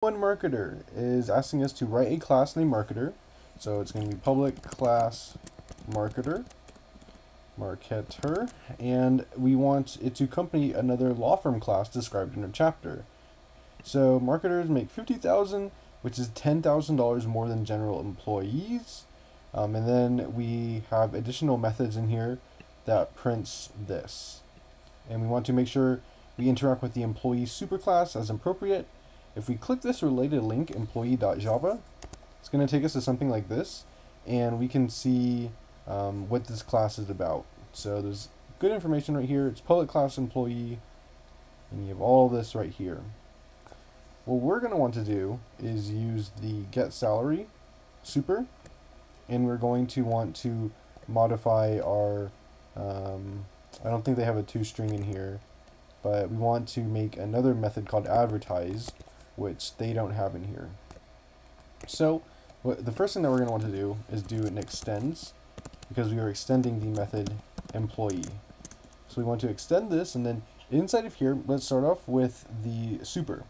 one marketer is asking us to write a class named marketer. So it's going to be public class marketer, marketer, and we want it to accompany another law firm class described in a chapter. So marketers make 50000 which is $10,000 more than general employees. Um, and then we have additional methods in here that prints this. And we want to make sure we interact with the employee superclass as appropriate if we click this related link, employee.java, it's going to take us to something like this, and we can see um, what this class is about. So there's good information right here. It's public class employee, and you have all this right here. What we're going to want to do is use the get salary super, and we're going to want to modify our, um, I don't think they have a toString in here, but we want to make another method called advertise, which they don't have in here. So what, the first thing that we're going to want to do is do an extends because we are extending the method employee. So we want to extend this and then inside of here, let's start off with the super.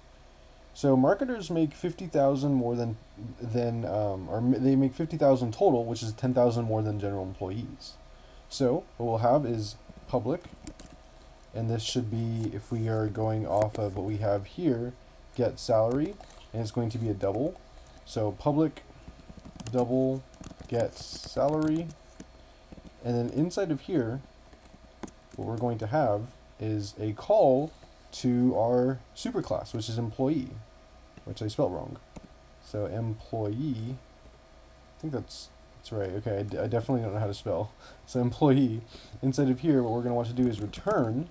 So marketers make 50,000 more than, than um, or they make 50,000 total, which is 10,000 more than general employees. So what we'll have is public, and this should be, if we are going off of what we have here, get salary, and it's going to be a double. So public double get salary, and then inside of here, what we're going to have is a call to our superclass, which is employee, which I spelled wrong. So employee, I think that's that's right. Okay, I, definitely don't know how to spell. So employee, inside of here, what we're going to want to do is return,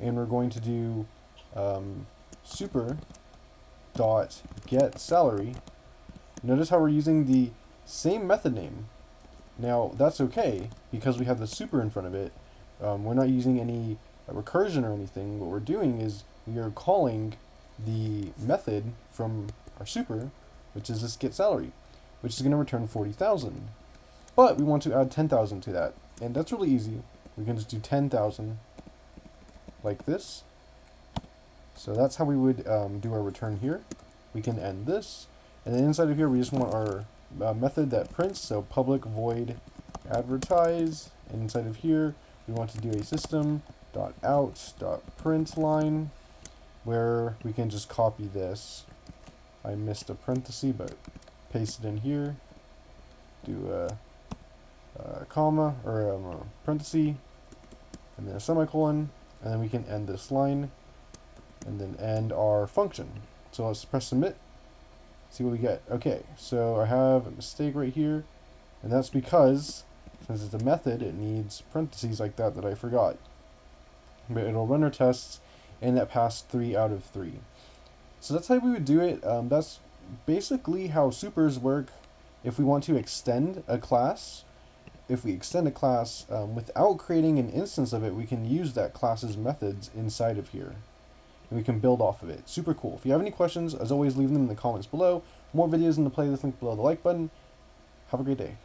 and we're going to do um, super dot get salary. Notice how we're using the same method name. Now that's okay because we have the super in front of it. Um, we're not using any recursion or anything. What we're doing is we are calling the method from our super, which is this get salary, which is going to return 40,000. But we want to add 10,000 to that. And that's really easy. We can just do 10,000 like this. So that's how we would um, do our return here. We can end this. And then inside of here, we just want our uh, method that prints. So public void advertise. And inside of here, we want to do a system dot out dot print line where we can just copy this. I missed a parenthesis, but paste it in here. Do a, a comma or um, a parenthesis and then a semicolon. And then we can end this line and then end our function. So let's press submit, see what we get. Okay, so I have a mistake right here, and that's because, since it's a method, it needs parentheses like that that I forgot. But it'll run our tests, and that passed 3 out of 3. So that's how we would do it. Um, that's basically how supers work if we want to extend a class. If we extend a class um, without creating an instance of it, we can use that class's methods inside of here and we can build off of it. Super cool. If you have any questions, as always, leave them in the comments below. More videos in the playlist link below the like button. Have a great day.